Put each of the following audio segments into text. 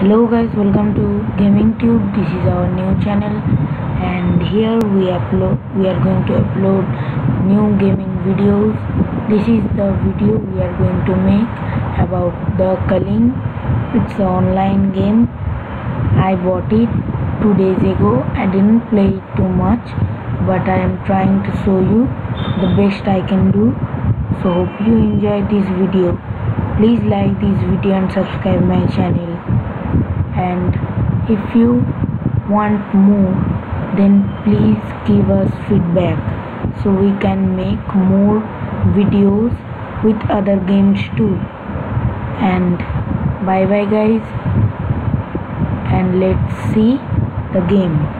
hello guys welcome to gaming tube. This is our new channel and here we upload we are going to upload new gaming videos. This is the video we are going to make about the culling. It's an online game. I bought it two days ago. I didn't play it too much but i am trying to show you the best i can do. So hope you enjoy this video. Please like this video and subscribe my channel and if you want more then please give us feedback so we can make more videos with other games too. And bye bye guys. And let's see the game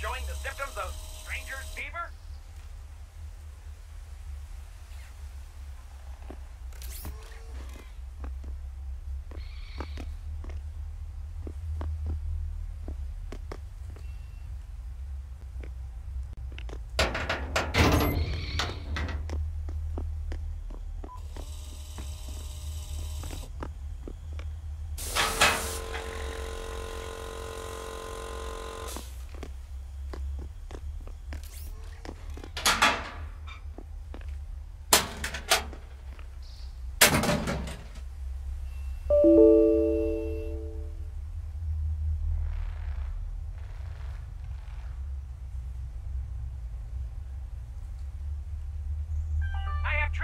showing the symptoms of stranger's fever?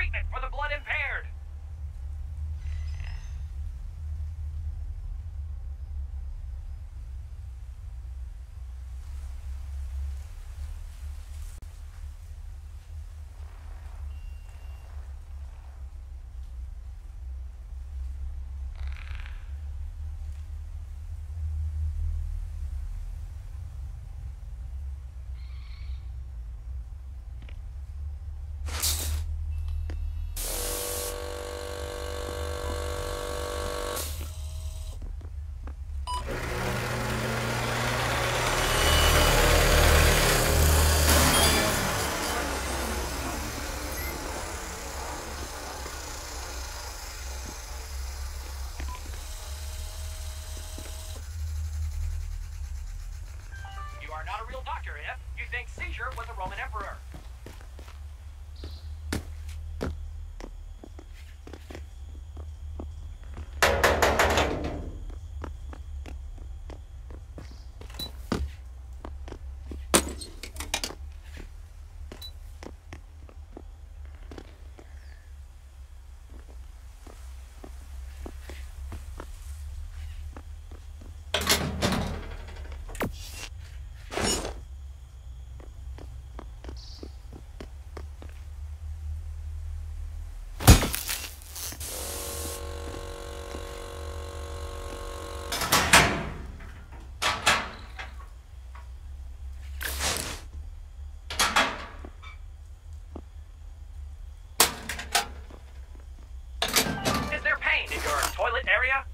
Treatment for the blood impaired. You are not a real doctor if you think Caesar was a Roman emperor. area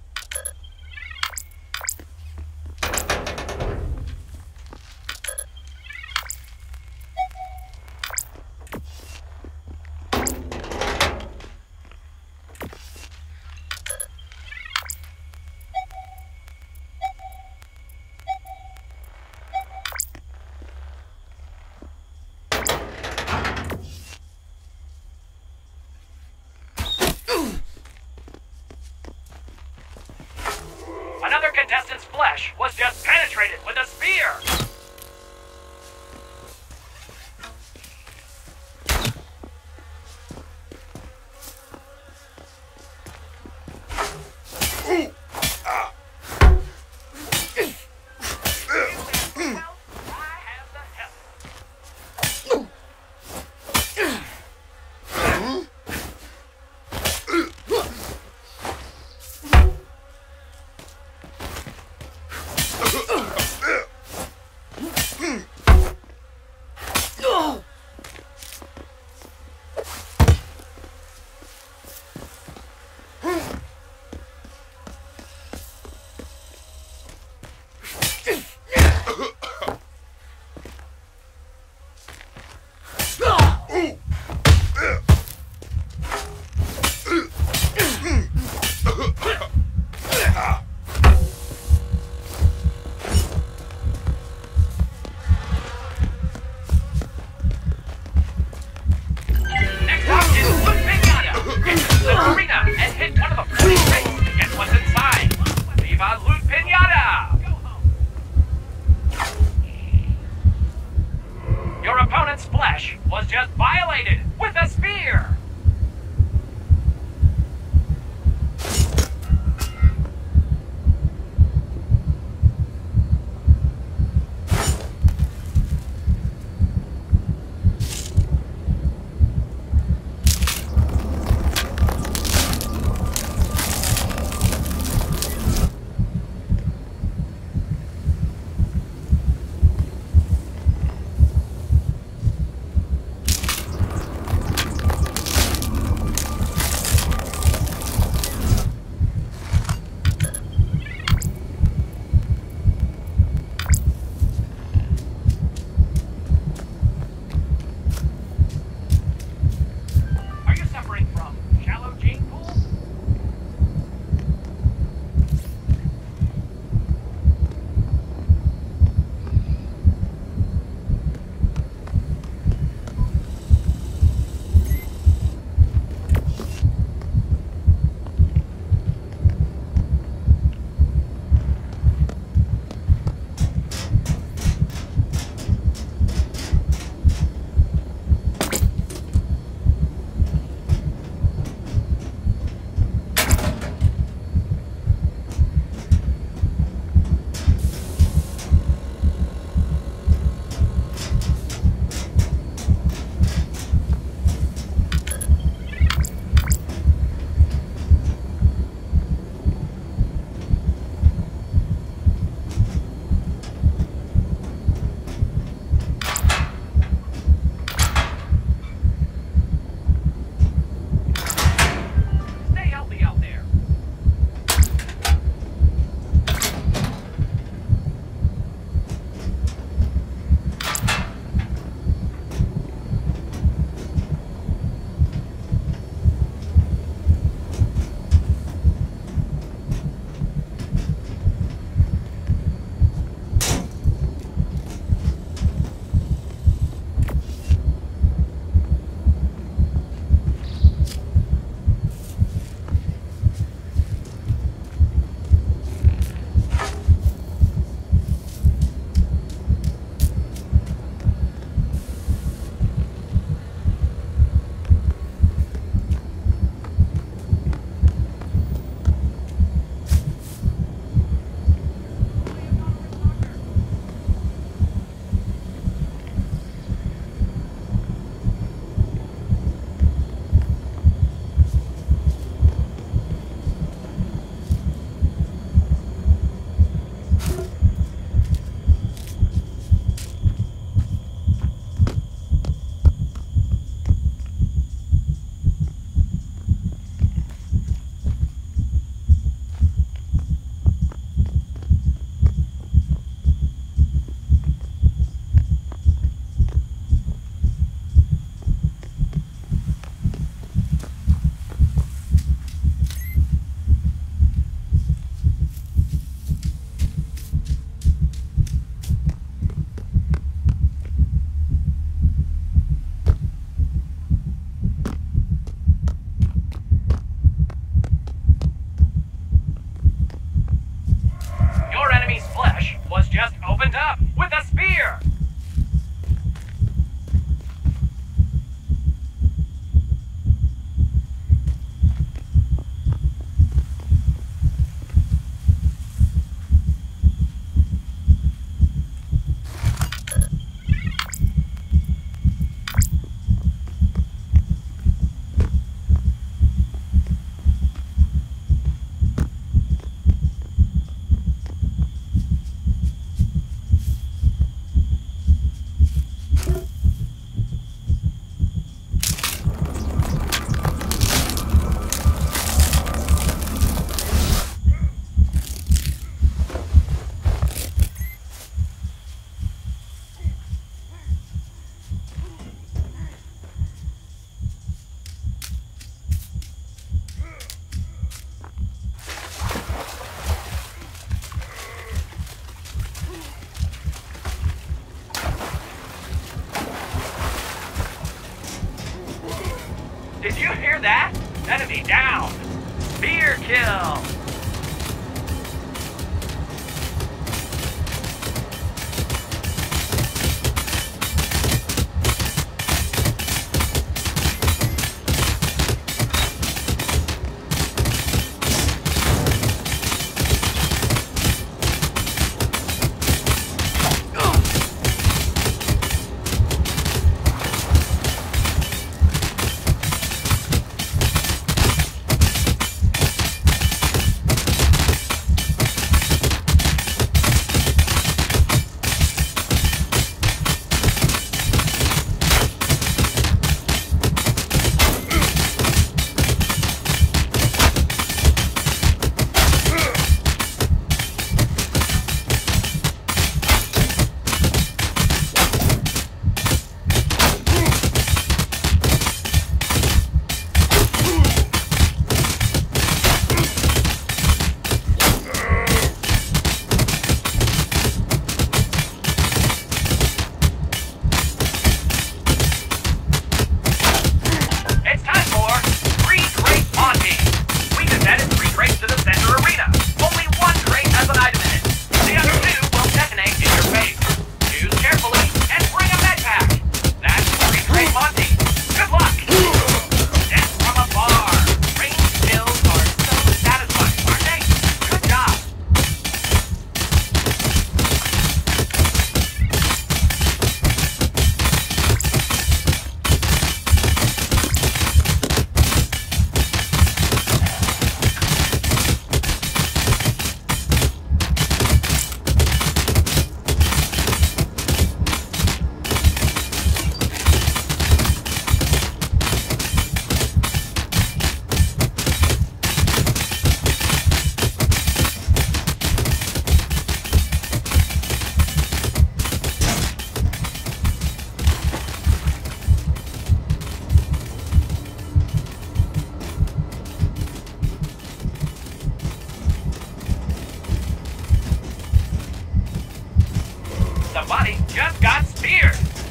Somebody just got speared.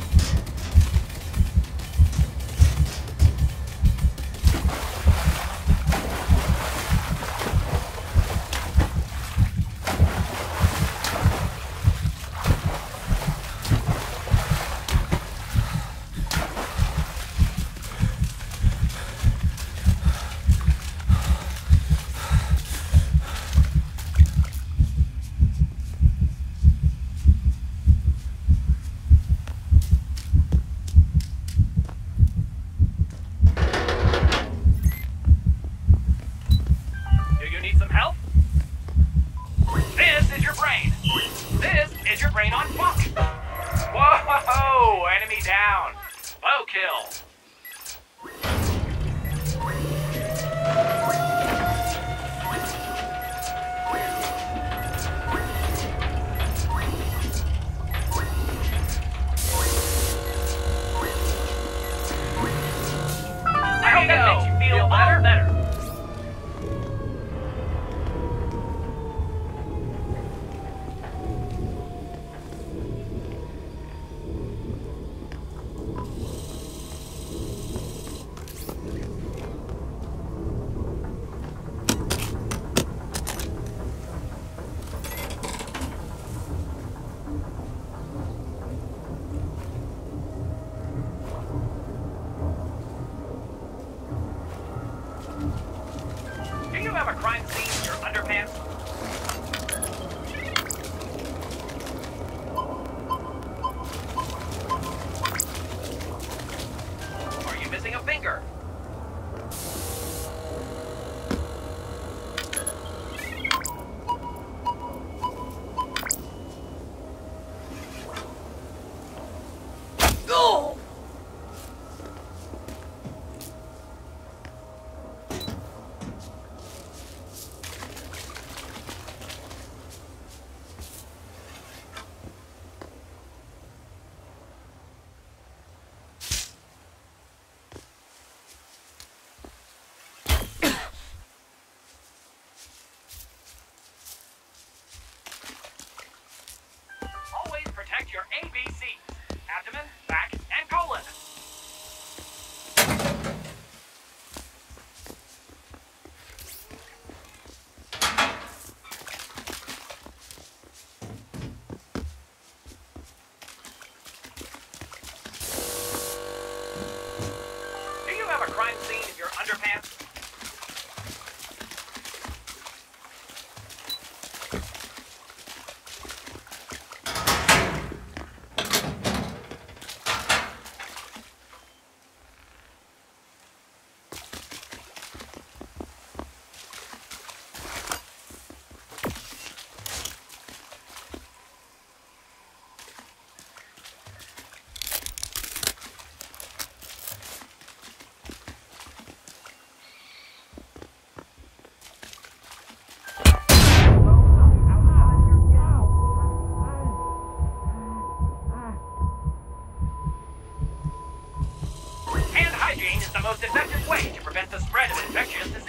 Whoa! Enemy down. Low kill. The spread of infectious